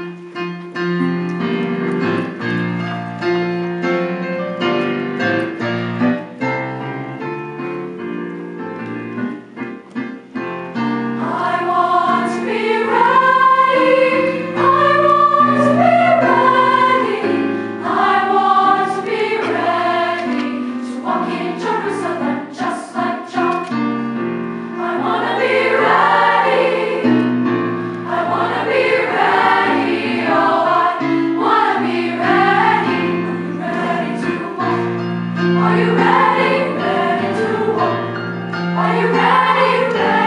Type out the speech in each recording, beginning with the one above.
Thank Amen.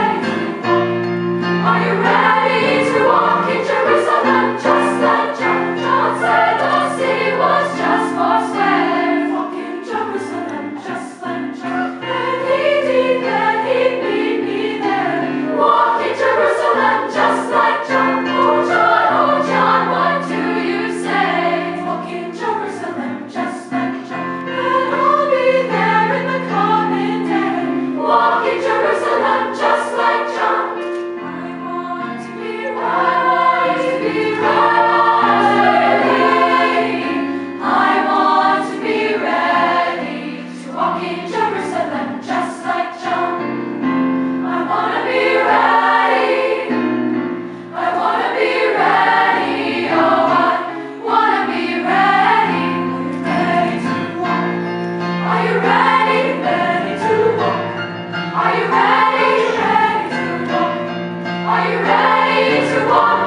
is your.